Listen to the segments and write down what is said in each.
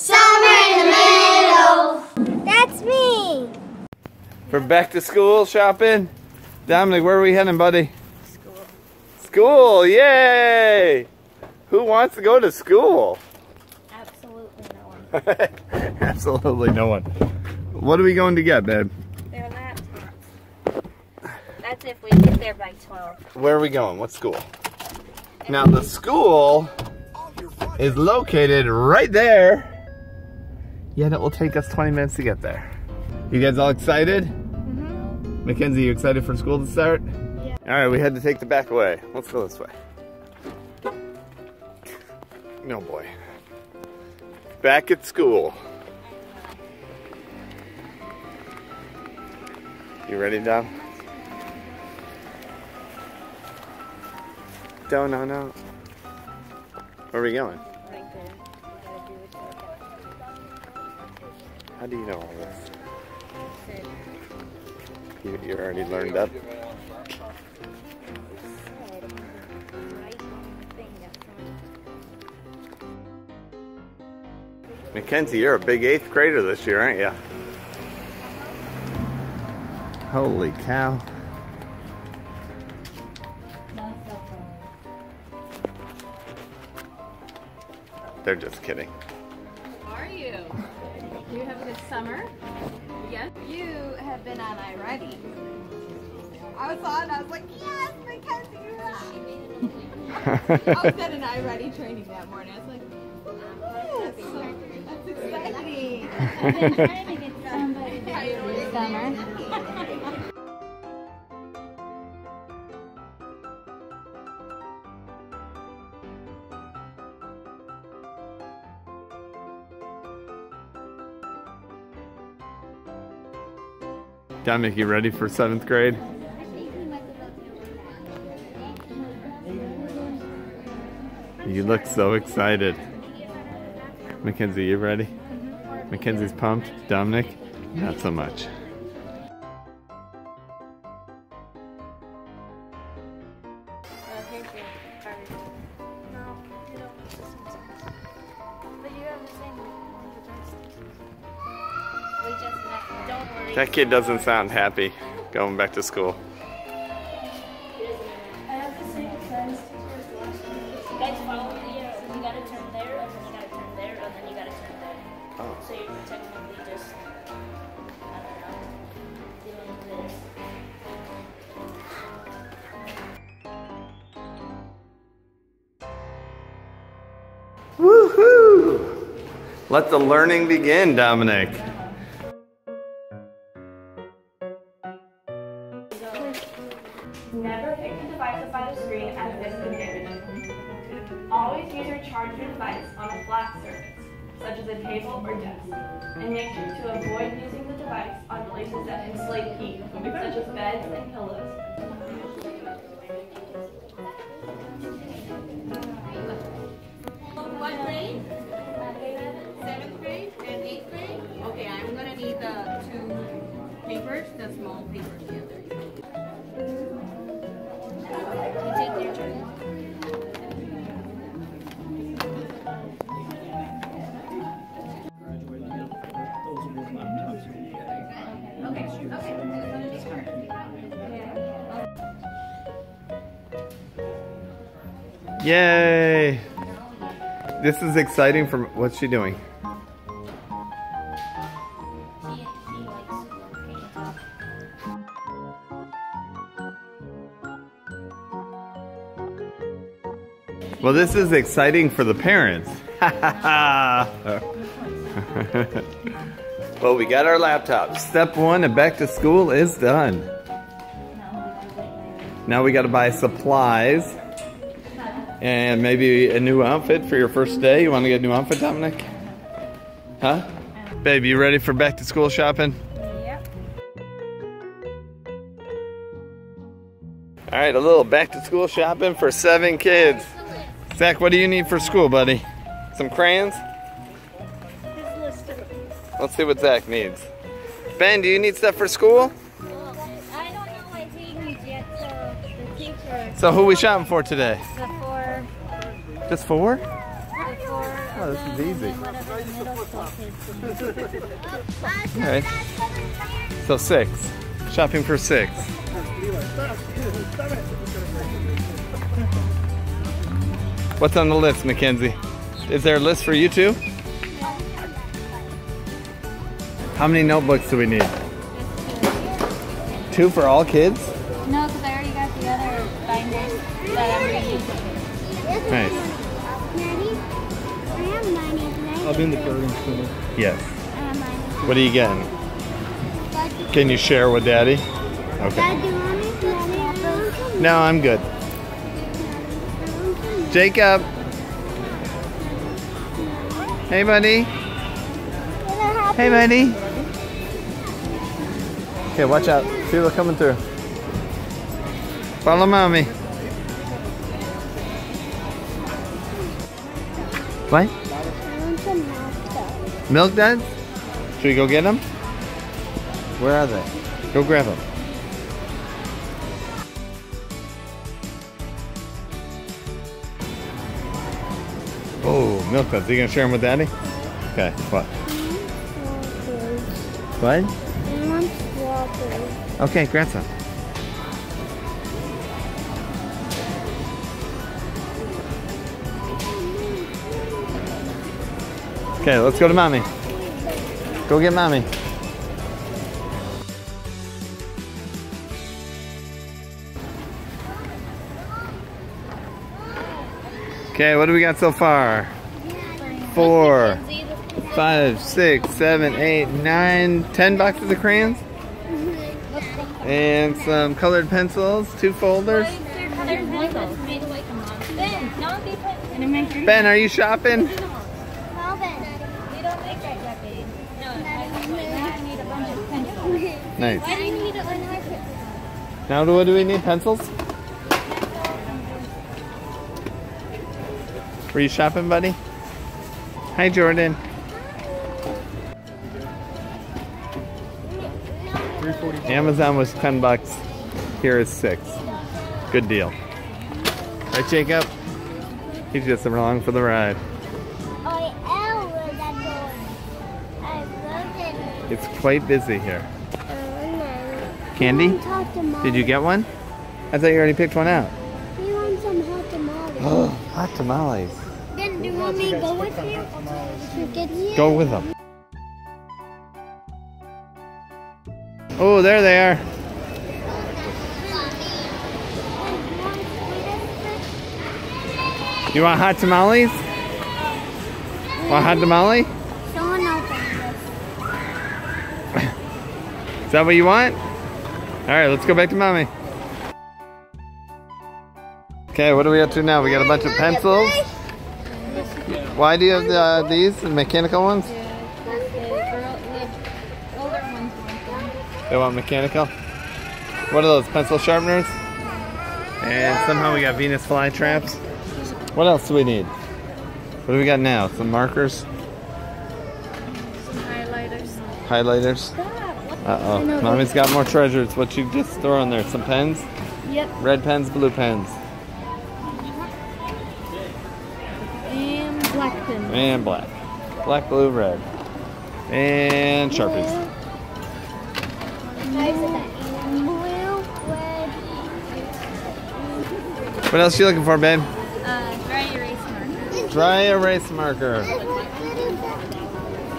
Somewhere in the middle. That's me. For back to school shopping. Dominic, where are we heading, buddy? School. School, yay! Who wants to go to school? Absolutely no one. Absolutely no one. What are we going to get, babe? Their laptops. That's if we get there by 12. Where are we going? What school? Now the school is located right there. Yet it will take us 20 minutes to get there. You guys all excited? Mm-hmm. Mackenzie, you excited for school to start? Yeah. All right, we had to take the back way. Let's go this way. No boy. Back at school. You ready, Dom? Don't, no, no. Where are we going? Right How do you know all this? You, you already learned that? Right on the thing that's on. Mackenzie, you're a big eighth grader this year, aren't you? Holy cow. They're just kidding. How are you? You have a good summer? Yes. You have been on iReady. I was on, I was like, yes, Mackenzie, you're on. I was at an iReady training that morning. I was like, yes, that's exciting. I've been Dominic, you ready for seventh grade? You look so excited. Mackenzie, you ready? Mackenzie's pumped. Dominic, not so much. So kid doesn't sound happy going back to school. Oh. Woohoo! Let the learning begin, Dominic. Never pick the device up by the screen as disadvantage. Always use your charger device on a flat surface, such as a table or desk. And make sure to avoid using the device on places that insulate heat, such as beds and pillows. What grade? Seventh grade and eighth grade? Okay, I'm gonna need the two papers, the small papers here. Yay! This is exciting for what's she doing? Well, this is exciting for the parents. well, we got our laptops. Step one of back to school is done. Now we got to buy supplies and maybe a new outfit for your first day. You want to get a new outfit, Dominic? Huh? Babe, you ready for back to school shopping? Yep. All right, a little back to school shopping for seven kids. Zach, what do you need for school, buddy? Some crayons? His list of Let's see what Zach needs. Ben, do you need stuff for school? Well, I don't know what he needs yet, so the teacher, So who we shopping for today? Just four? Oh, this is easy. Whatever the middle school kids do. All right. So six. Shopping for six. What's on the list, Mackenzie? Is there a list for you too? How many notebooks do we need? Two for all kids? No, because I already got the other binders that I'm reusing. Nice. Money. I I'll be in the coding center. Yes. I have money. What are you getting? Can you share with Daddy? Okay. Dad, do you want me? Daddy, I want some. No, I'm good. I want some. Jacob. Hey, buddy. Hey, buddy. Okay, watch out. People coming through. Follow mommy. What? Milk duds? Should we go get them? Where are they? Go grab them. Oh, milk duds. Are you gonna share them with Daddy? Okay. What? What? I. Okay, grab some. Okay, let's go to mommy. Go get mommy. Okay, what do we got so far? Four, five, six, seven, eight, nine, ten boxes of crayons? And some colored pencils, two folders. They're colored pencils made like a monster. Ben, no, they put. And it makes your Ben, are you shopping? Melvin. You don't make that yet, babe. No, I I need a bunch of pencils. Nice. Why do you need a bunch Now, what do we need? Pencils? Were you shopping, buddy? Hi, Jordan. Amazon was 10 bucks. Here is six. Good deal. Right, Jacob? He's just along for the ride. I am where that going. I love it. It's quite busy here. Candy? I want hot tamales. Did you get one? I thought you already picked one out. We want some hot tamales. Oh, hot tamales. then do you want me to go with you? To get you? Go with them. Oh, there they are. You want hot tamales? Want hot tamale? Someone open this. Is that what you want? All right, let's go back to mommy. Okay, what are we up to now? We got a bunch of pencils. Why do you have the, uh, these, the mechanical ones? The girl, the older ones want them. They want mechanical. What are those, pencil sharpeners? And somehow we got Venus flytraps. What else do we need? What do we got now? Some markers? Some highlighters. Highlighters? Uh-oh. Mommy's got more treasures. What you just throw in there? Some pens? Yep. Red pens, blue pens. And black pin. And black. Black, blue, red. And Sharpies. What else are you looking for, babe? Uh, dry erase marker. Dry erase marker.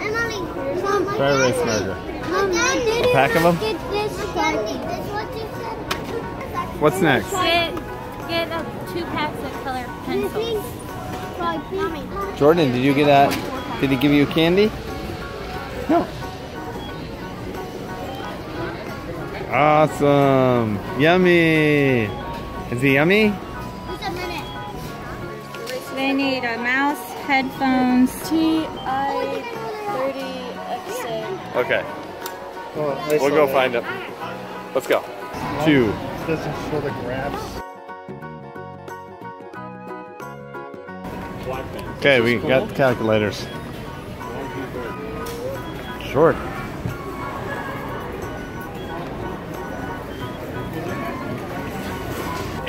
Emily, Mom, I Dry erase marker. It. Mom, I pack of 'em? Get this Sharpie. That's what you said. What's next? Get, get uh, two packs of color pencils. Jordan, did you get that? Did he give you candy? No. Awesome. Yummy. Is he yummy? Just a minute. They need a mouse, headphones, TI 30XA. Okay. Oh, We'll go find him. Let's go. Two. Doesn't show the graphs. Okay, we got calculators. Short.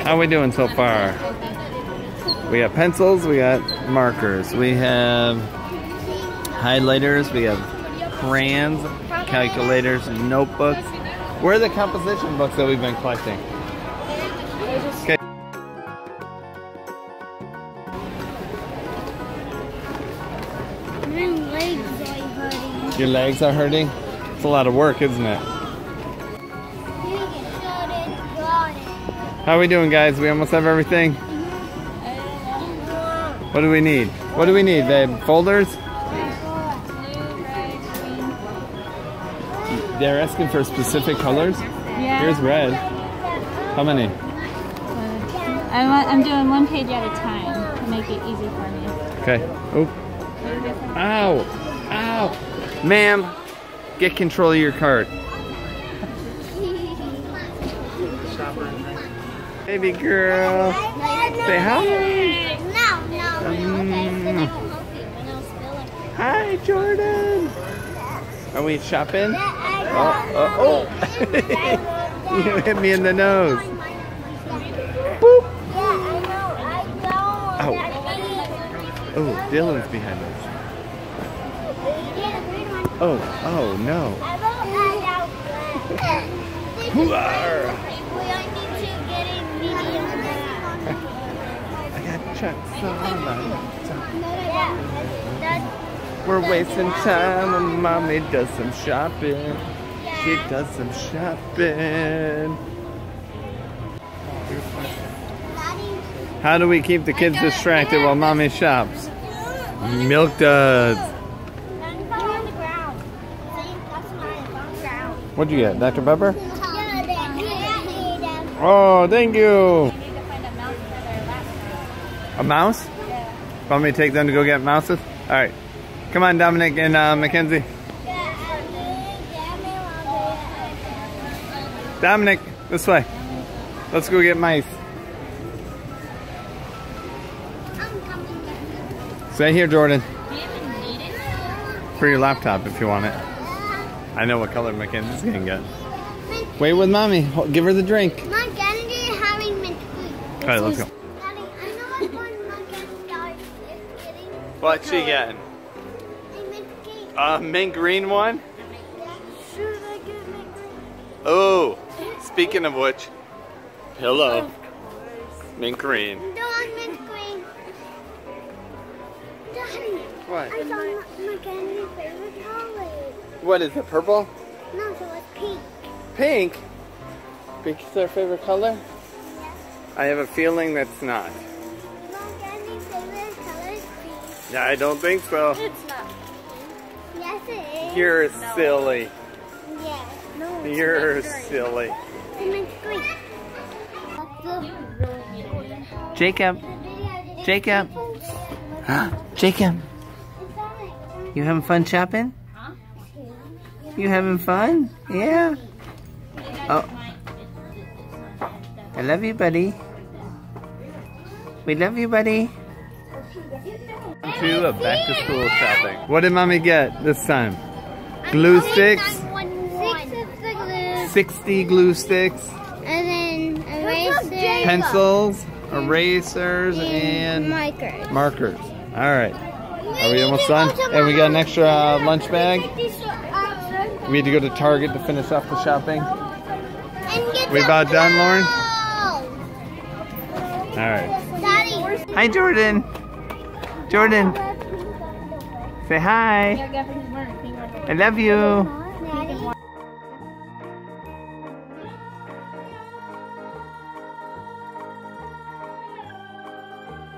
How we doing so far? We got pencils, we got markers, we have highlighters, we have crayons, calculators, and notebooks. Where are the composition books that we've been collecting? Okay. My legs are hurting. Your legs are hurting? It's a lot of work, isn't it? You get started, got it. How are we doing, guys? We almost have everything. Mm-hmm. What do we need? What do we need, babe? Folders? They're asking for specific colors. Yeah. Here's red. How many? I want, I'm doing one page at a time to make it easy for me. Okay. Oh. Ow. Ow. Ma'am, get control of your cart. Baby girl. Say hi. No, no. Mm. Hi, Jordan. Are we shopping? Uh, uh, oh, oh, oh. you hit me in the nose. Boop. Ow. Oh, Dylan's behind us. Oh, oh no. I got chucks on. We're wasting time when mommy does some shopping. She does some shopping. How do we keep the kids distracted while mommy shops? Milk duds. What'd you get? Dr. Pepper? Oh, thank you. need to find a mouse for their. A mouse? Want me to take them to go get mouses? All right. Come on, Dominic and uh, Mackenzie. Dominic, this way. Let's go get mice. Stay here, Jordan. Do you even need it? For your laptop if you want it. I know what color Mackenzie's gonna get. Wait with mommy. Give her the drink. My Kennedy having mint All right, let's go. Daddy, I know what one my Kennedy is getting. What's she getting? A mint cake. A mint green one? Should I get mint green? Oh, speaking of which, pillow. Mint green. No, I'm mint green. Daddy, What? I found my Kennedy's favorite color. What is it, purple? No, so it's pink. Pink? Pink is our favorite color? I have a feeling that's not. My Kennedy's favorite color is pink. Yeah, I don't think so. It's not. Yes, it is. You're silly. Yes. No, You're silly. It's. Jacob. Jacob. Jacob. You having fun shopping? You having fun? Yeah. Oh. I love you, buddy. We love you, buddy. Two of back to school shopping. What did mommy get this time? Glue sticks? Six of the glue. 60 glue sticks, And then erasers. Pencils, erasers, and markers. markers. All right. Are we almost done? And we got an extra uh, lunch bag. We had to go to Target to finish off the shopping. We about done, Lauren? All right. Daddy. Hi, Jordan. Jordan, say hi. Yeah, Gavin's wearing a pink one. I love you.